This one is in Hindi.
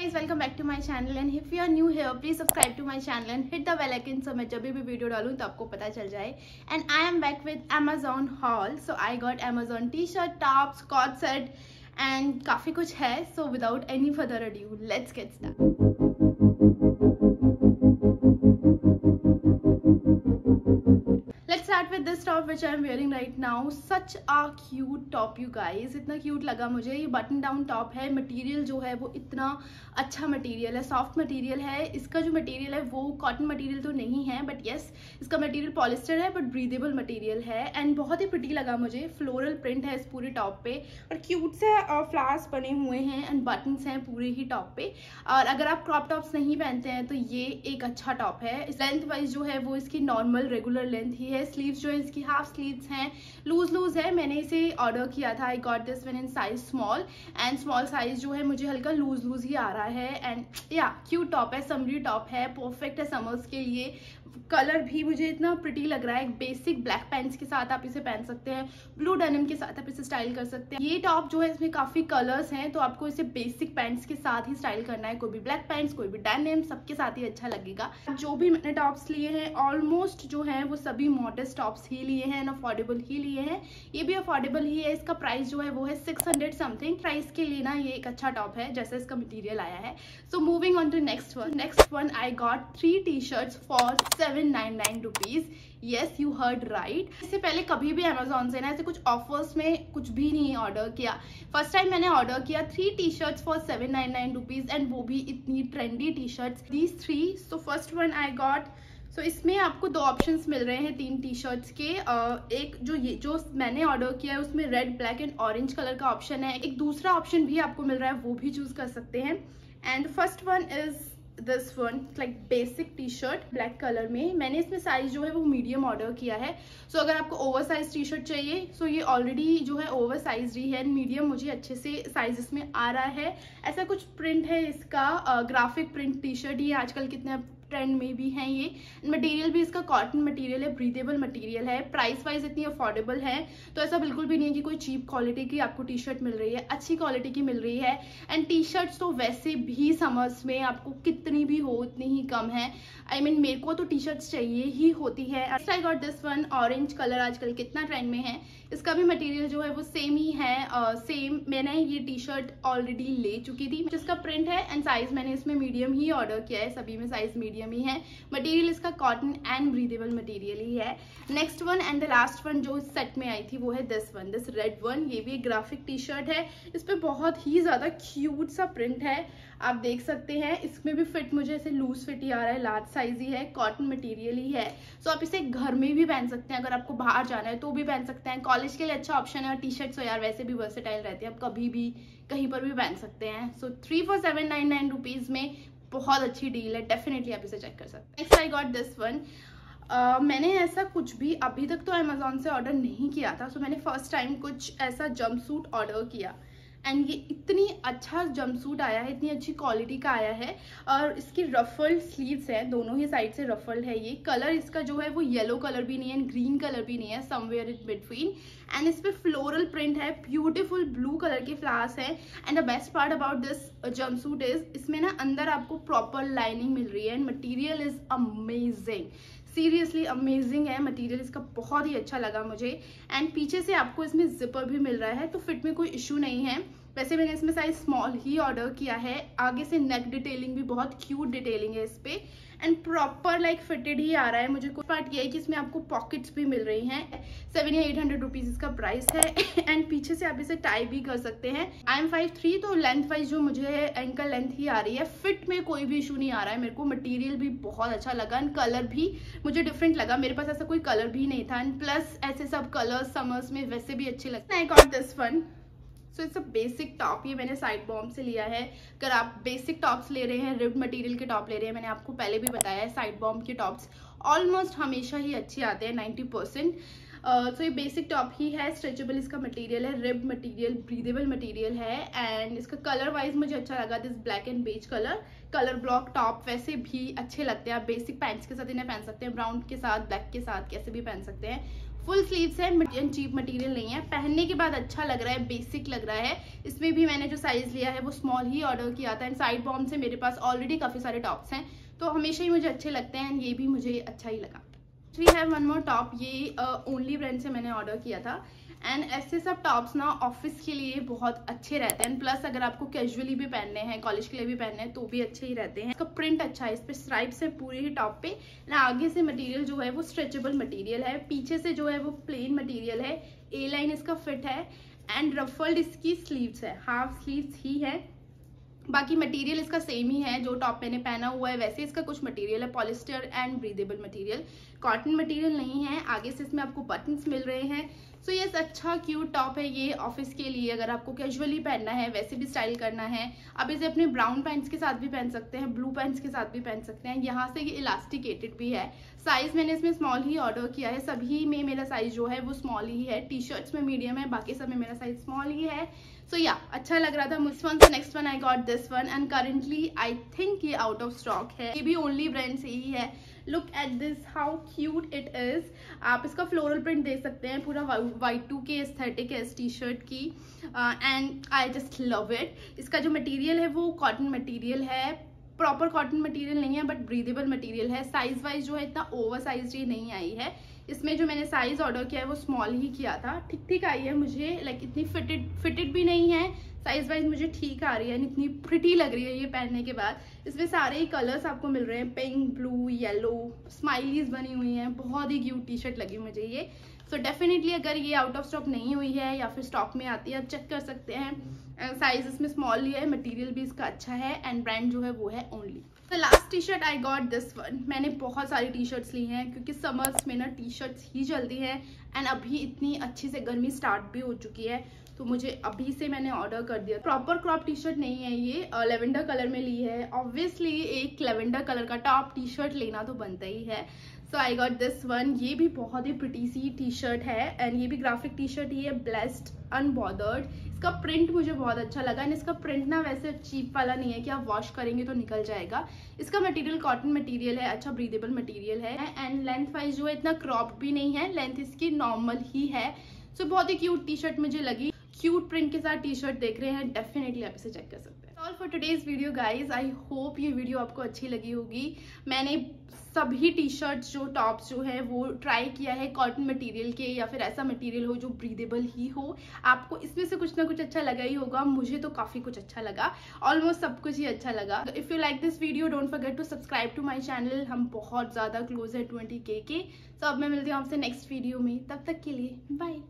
Guys welcome back to my channel and if you are new here please subscribe to my channel and hit the bell icon so मैं जब भी वीडियो डालूँ तो आपको पता चल जाए। And I am back with Amazon haul so I got Amazon T shirt top skirt set and काफ़ी कुछ है। So without any further adieu let's get doubt start which I am which right now such a cute top, you guys. इतना cute लगा मुझे। ये बटन डाउन टॉप है। मटेरियल जो है वो इतना अच्छा मटेरियल है। सॉफ्ट मटेरियल है। इसका जो मटेरियल है वो कॉटन मटेरियल तो नहीं है बट येस इसका मटेरियल पॉलिस्टर है बट ब्रीदेबल मटेरियल है। एंड बहुत ही प्रिटी लगा मुझे। फ्लोरल प्रिंट है इस पूरे टॉप पे। और क्यूट से फ्लावर्स बने हुए हैं एंड बटन्स हैं पूरे ही टॉप पे। और अगर आप क्रॉप टॉप्स नहीं पहनते हैं तो ये एक अच्छा टॉप है। लेंथ वाइज जो है वो इसकी नॉर्मल रेगुलर लेंथ ही है। स्लीव जो है, इसकी हाफ़ स्लीव्स हैं लूज लूज है, मैंने इसे ऑर्डर किया था I got this one in size small and small size जो है मुझे हल्का लूज लूज ही आ रहा है एंड या क्यूट टॉप है समरी टॉप है परफेक्ट है समर्स के लिए। कलर भी मुझे इतना प्रिटी लग रहा है, एक बेसिक ब्लैक पैंट्स के साथ आप इसे पहन सकते हैं ब्लू डेनिम के साथ आप इसे स्टाइल कर सकते हैं। ये टॉप जो है इसमें काफ़ी कलर्स हैं तो आपको इसे बेसिक पैंट्स के साथ ही स्टाइल करना है, कोई भी ब्लैक पैंट्स कोई भी डेनिम सबके साथ ही अच्छा लगेगा। जो भी मैंने टॉप्स लिए हैं ऑलमोस्ट जो है, वो सभी मॉडर्स टॉप्स ही लिए हैं एंड अफोर्डेबल ही लिए हैं। ये भी अफोर्डेबल ही है, इसका प्राइस जो है वो है सिक्स हंड्रेड समथिंग प्राइस के लिए ना ये एक अच्छा टॉप है, जैसे इसका मटीरियल आया है। So moving on to next one next one I got three T shirt for seven nine nine rupees yes you heard right इससे पहले कभी भी अमेजोन से ना ऐसे कुछ ऑफर्स में कुछ भी नहीं ऑर्डर किया। फ़र्स्ट टाइम मैंने ऑर्डर किया three T shirts for seven nine nine rupees and वो भी इतनी trendy T shirts these three so first one I got so so, इसमें आपको दो ऑप्शंस मिल रहे हैं तीन टी शर्ट्स के एक जो ये जो मैंने ऑर्डर किया है उसमें red black and orange colour का ऑप्शन है। एक दूसरा ऑप्शन भी आपको मिल रहा है वो भी चूज़ कर सकते हैं। And first one is this one like basic T shirt black colour में। मैंने इसमें साइज़ जो है वो मीडियम ऑर्डर किया है। सो so, अगर आपको ओवर साइज़ टी शर्ट चाहिए सो so ये ऑलरेडी जो है ओवर साइज़ ही है। एंड मीडियम मुझे अच्छे से साइज़ इसमें आ रहा है। ऐसा कुछ प्रिंट है इसका ग्राफिक प्रिंट टी शर्ट ये आजकल कितने ट्रेंड में भी है ये। मटेरियल भी इसका कॉटन मटेरियल है ब्रीदेबल मटेरियल है प्राइस वाइज इतनी अफोर्डेबल है। तो ऐसा बिल्कुल भी नहीं है कि कोई चीप क्वालिटी की आपको टी शर्ट मिल रही है अच्छी क्वालिटी की मिल रही है। एंड टी शर्ट्स तो वैसे भी समर्स में आपको कितनी भी हो उतनी ही कम है। आई I मीन mean, मेरे को तो टी शर्ट्स चाहिए ही होती है। I got this one orange colour आजकल कितना ट्रेंड में है। इसका भी मटेरियल जो है वो सेम ही है सेम uh, मैंने ये टी शर्ट ऑलरेडी ले चुकी थी। जिसका प्रिंट है एंड साइज़ मैंने इसमें मीडियम ही ऑर्डर किया है सभी में साइज़ मीडियम ही है। मटेरियल इसका कॉटन एंड ब्रीदेबल मटेरियल ही है। Next one and the last one जो सेट में आई थी वो है this one this red one ये भी एक ग्राफिक टी शर्ट है। इस पर बहुत ही ज़्यादा क्यूट सा प्रिंट है। आप देख सकते हैं इसमें भी फिट मुझे ऐसे लूज फिट ही आ रहा है लार्ज साइज़ ही है कॉटन मटेरियल ही है। सो so, आप इसे घर में भी पहन सकते हैं अगर आपको बाहर जाना है तो भी पहन सकते हैं। कॉलेज के लिए अच्छा ऑप्शन है और टी शर्ट तो यार वैसे भी वर्सेटाइल रहती है आप कभी भी कहीं पर भी पहन सकते हैं। So three for seven nine nine rupees में बहुत अच्छी डील है डेफिनेटली आप इसे चेक कर सकते हैं। Next I got this one मैंने ऐसा कुछ भी अभी तक तो अमेजोन से ऑर्डर नहीं किया था सो so मैंने फ़र्स्ट टाइम कुछ ऐसा जम सूट ऑर्डर किया। एंड ये इतनी अच्छा जमसूट आया है, इतनी अच्छी क्वालिटी का आया है और इसकी रफल्ड स्लीव्स है, दोनों ही साइड से रफल्ड है ये। कलर इसका जो है, वो येलो कलर भी नहीं है ग्रीन कलर भी नहीं है समवेयर इन बिटवीन एंड इस पर फ्लोरल प्रिंट है ब्यूटिफुल ब्लू कलर के फ्लावर्स है। And the best part about this jumpsuit is इसमें ना अंदर आपको प्रॉपर लाइनिंग मिल रही है and material is amazing seriously amazing है मटेरियल इसका बहुत ही अच्छा लगा मुझे। एंड पीछे से आपको इसमें जिपर भी मिल रहा है तो फिट में कोई इशू नहीं है। वैसे मैंने इसमें साइज़ स्मॉल ही ऑर्डर किया है। आगे से नेक डिटेलिंग भी बहुत क्यूट डिटेलिंग है इस पे। एंड प्रॉपर लाइक फिटेड ही आ रहा है मुझे। कुछ पार्ट ये है कि इसमें आपको पॉकेट्स भी मिल रही हैं। सेवन या एट हंड्रेड रुपीज़ इसका प्राइस है। एंड पीछे से आप इसे टाई भी कर सकते हैं। आई एम फाइव थ्री तो लेंथ वाइज जो मुझे एंकल लेंथ ही आ रही है। फिट में कोई भी इशू नहीं आ रहा है मेरे को। मटीरियल भी बहुत अच्छा लगा। एंड कलर भी मुझे डिफरेंट लगा। मेरे पास ऐसा कोई कलर भी नहीं था। एंड प्लस ऐसे सब कलर समर्स में वैसे भी अच्छे लगते हैं। I got this one so it's a basic top ये मैंने साइड बॉम्ब से लिया है। अगर आप बेसिक टॉप्स ले रहे हैं रिब मटेरियल के टॉप ले रहे हैं, मैंने आपको पहले भी बताया है साइड बॉम्ब के टॉप्स ऑलमोस्ट हमेशा ही अच्छे आते हैं नाइन्टी परसेंट तो ये बेसिक टॉप ही है स्ट्रेचेबल इसका मटेरियल है रिब मटेरियल ब्रीदेबल मटेरियल है एंड इसका कलर वाइज मुझे अच्छा लगा this black and beige colour colour block top वैसे भी अच्छे लगते हैं, आप बेसिक पैंट्स के साथ इन्हें पहन सकते हैं ब्राउन के साथ ब्लैक के साथ, कैसे भी पहन सकते हैं. फुल स्लीव्स है एंड चीप मटेरियल नहीं है. पहनने के बाद अच्छा लग रहा है बेसिक लग रहा है. इसमें भी मैंने जो साइज़ लिया है, वो स्मॉल ही ऑर्डर किया था एंड साइड बॉम्ब से मेरे पास ऑलरेडी काफ़ी सारे टॉप्स हैं. तो हमेशा ही मुझे अच्छे लगते हैं एंड ये भी मुझे अच्छा ही लगा. We have one more top ये ओनली uh, ब्रांड से मैंने ऑर्डर किया था। एंड ऐसे सब टॉप्स ना ऑफ़िस के लिए बहुत अच्छे रहते हैं। प्लस अगर आपको कैजुअली भी पहनने हैं कॉलेज के लिए भी पहनने हैं तो भी अच्छे ही रहते हैं। इसका प्रिंट अच्छा है। इस पर स्ट्राइप्स है पूरे ही टॉप पे। ना आगे से मटेरियल जो है वो स्ट्रेचेबल मटेरियल है। पीछे से जो है वो प्लेन मटेरियल है। ए लाइन इसका फिट है। एंड रफल्ड इसकी स्लीव्स है। हाफ़ स्लीव्स ही है। बाकी मटेरियल इसका सेम ही है, जो टॉप मैंने पहना हुआ है, वैसे इसका कुछ मटेरियल है polyester and breathable material cotton material नहीं है, आगे से इसमें आपको बटन्स मिल रहे हैं सो so, ये अच्छा क्यूट टॉप है ये ऑफ़िस के लिए। अगर आपको कैजुअली पहनना है वैसे भी स्टाइल करना है। आप इसे अपने ब्राउन पैंट्स के साथ भी पहन सकते हैं ब्लू पैंट्स के साथ भी पहन सकते हैं। यहाँ से ये इलास्टिकेटेड भी है। साइज़ मैंने इसमें स्मॉल ही ऑर्डर किया है। सभी में मेरा साइज़ जो है वो स्मॉल ही है। टी शर्ट्स में मीडियम है बाकी सब में मेरा साइज़ स्मॉल ही है। सो so, या yeah, अच्छा लग रहा था मुझ वन से next one I got this one and currently I think ये आउट ऑफ़ स्टॉक है। ये भी ओनली ब्रांड से ही है। Look at this how cute it is आप इसका फ्लोरल प्रिंट देख सकते हैं, पूरा वाइट टू के एस्थेटिक है इस टी शर्ट की and I just love it इसका जो मटीरियल है वो कॉटन मटीरियल है। प्रॉपर कॉटन मटेरियल नहीं है बट ब्रीदेबल मटेरियल है। साइज़ वाइज जो है, इतना ओवर साइज़ ये नहीं आई है। इसमें जो मैंने साइज़ ऑर्डर किया है, वो स्मॉल ही किया था। ठीक ठीक आई है मुझे लाइक इतनी फिटेड फिटेड भी नहीं है। साइज़ वाइज मुझे ठीक आ रही है इतनी प्रिटी लग रही है ये पहनने के बाद। इसमें सारे ही कलर्स आपको मिल रहे हैं पिंक ब्लू येलो स्माइलीज बनी हुई हैं। बहुत ही क्यूट टी शर्ट लगी मुझे ये। सो so डेफिनेटली अगर ये आउट ऑफ़ स्टॉक नहीं हुई है या फिर स्टॉक में आती है, आप चेक कर सकते हैं। साइज़ इसमें स्मॉल ही है मटेरियल भी इसका अच्छा है एंड ब्रांड जो है वो है only the last T shirt I got this one मैंने बहुत सारी टी शर्ट्स ली हैं क्योंकि समर्स में ना टी शर्ट्स ही जल्दी हैं एंड अभी इतनी अच्छी से गर्मी स्टार्ट भी हो चुकी है। तो मुझे अभी से मैंने ऑर्डर कर दिया। प्रॉपर क्रॉप टी शर्ट नहीं है ये। लेवेंडर कलर में ली है। ऑब्वियसली एक लेवेंडर कलर का टॉप टी शर्ट लेना तो बनता ही है। So I got this one ये भी बहुत ही प्रिटी सी टी शर्ट है। एंड ये भी ग्राफिक टी शर्ट ही है। ब्लेस्ड अनबॉर्डर्ड इसका प्रिंट मुझे बहुत अच्छा लगा। एंड इसका प्रिंट ना वैसे चीप वाला नहीं है कि आप वॉश करेंगे तो निकल जाएगा। इसका मटेरियल कॉटन मटेरियल है। अच्छा ब्रीदेबल मटेरियल है। एंड लेंथ वाइज जो है इतना क्रॉप भी नहीं है। लेंथ इसकी नॉर्मल ही है। सो so, बहुत ही क्यूट टी शर्ट मुझे लगी। क्यूट प्रिंट के साथ टी शर्ट देख रहे हैं डेफिनेटली आप इसे चेक कर सकते हैं. All for today's video guys I hope ये वीडियो आपको अच्छी लगी होगी. मैंने सभी टी शर्ट्स जो टॉप्स जो है, वो ट्राई किया है कॉटन मटेरियल के या फिर ऐसा मटेरियल हो जो ब्रीदेबल ही हो. आपको इसमें से कुछ ना कुछ अच्छा लगा ही होगा. मुझे तो काफ़ी कुछ अच्छा लगा. ऑलमोस्ट सब कुछ ही अच्छा लगा. If you like this video don't forget to subscribe to my channel हम बहुत ज़्यादा क्लोज है ट्वेंटी के के. तो अब मैं मिलती हूँ आपसे नेक्स्ट वीडियो में. तब तक के लिए बाय